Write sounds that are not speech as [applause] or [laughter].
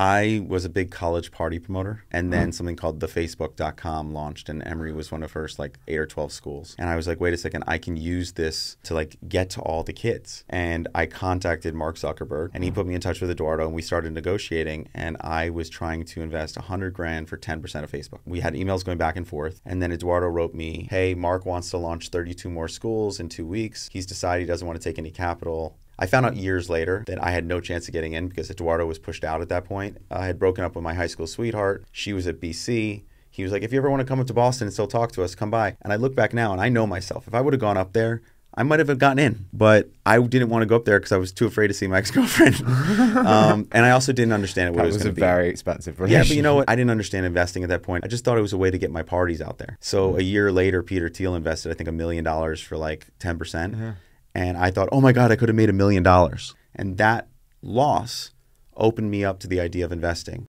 I was a big college party promoter, and then Mm-hmm. something called thefacebook.com launched, and Emory was one of the first like eight or 12 schools. And I was like, wait a second, I can use this to like get to all the kids. And I contacted Mark Zuckerberg, and he put me in touch with Eduardo, and we started negotiating. And I was trying to invest a 100 grand for 10% of Facebook. We had emails going back and forth, and then Eduardo wrote me, hey, Mark wants to launch 32 more schools in two weeks. He's decided he doesn't want to take any capital. I found out years later that I had no chance of getting in because Eduardo was pushed out at that point. I had broken up with my high school sweetheart. She was at BC. He was like, if you ever want to come up to Boston and still talk to us, come by. And I look back now and I know myself. If I would have gone up there, I might have gotten in, but I didn't want to go up there because I was too afraid to see my [laughs] ex girlfriend. um, and I also didn't understand what That it was, was, going a to be. very expensive Yeah, but you know what? I didn't understand investing at that point. I just thought it was a way to get my parties out there. So a year later, Peter Thiel invested, I think, a million dollars for like 10%. percent And I thought, oh my God, I could have made a million dollars. And that loss opened me up to the idea of investing.